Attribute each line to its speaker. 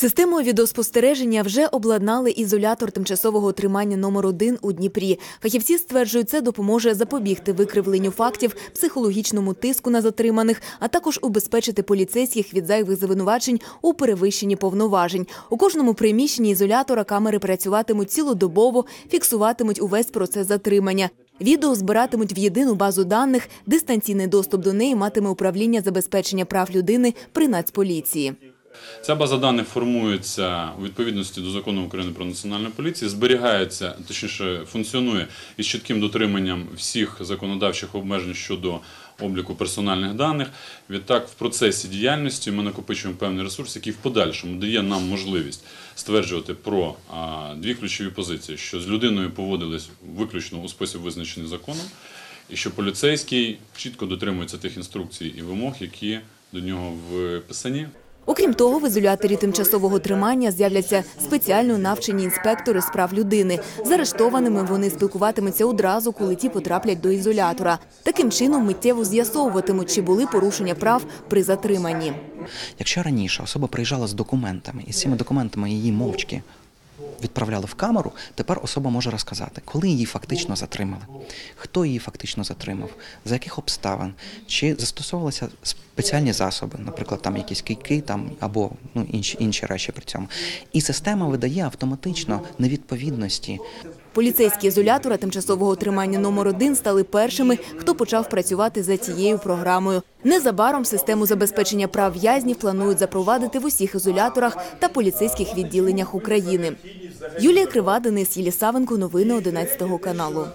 Speaker 1: Системою відеоспостереження вже обладнали ізолятор тимчасового тримання номер 1 у Дніпрі. Фахівці стверджують, це допоможе запобігти викривленню фактів, психологічному тиску на затриманих, а також убезпечити поліцейських від зайвих звинувачень у перевищенні повноважень. У кожному приміщенні ізолятора камери працюватимуть цілодобово, фіксуватимуть увесь процес затримання. Відео збиратимуть в єдину базу даних. Дистанційний доступ до неї матиме управління забезпечення прав людини при Нацполіції.
Speaker 2: Ця база даних формується у відповідності до закону України про національну поліцію, зберігається, точніше, функціонує із чітким дотриманням всіх законодавчих обмежень щодо обліку персональних даних. Відтак, в процесі діяльності ми накопичуємо певний ресурс, який в подальшому дає нам можливість стверджувати про а, дві ключові позиції: що з людиною поводились виключно у спосіб визначений законом, і що поліцейський чітко дотримується тих інструкцій і вимог, які до нього вписані.
Speaker 1: Окрім того, в ізоляторі тимчасового тримання з'являться спеціально навчені інспектори з прав людини. З арештованими вони спілкуватимуться одразу, коли ті потраплять до ізолятора. Таким чином миттєво з'ясовуватимуть, чи були порушення прав при затриманні.
Speaker 3: Якщо раніше особа приїжджала з документами, і з цими документами її мовчки відправляли в камеру, тепер особа може розказати, коли її фактично затримали, хто її фактично затримав, за яких обставин, чи застосовувалися спеціальні засоби, наприклад, там якісь кийки там або ну інші інші речі при цьому. І система видає автоматично невідповідності.
Speaker 1: Поліцейські ізолятора тимчасового тримання номер один стали першими, хто почав працювати за цією програмою. Незабаром систему забезпечення прав в'язнів планують запровадити в усіх ізоляторах та поліцейських відділеннях України. Юлія Крива, Денис Єлісавенко, новини 11 каналу.